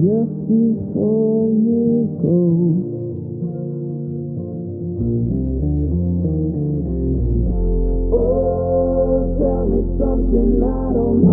just before you go. Oh, tell me something I don't know.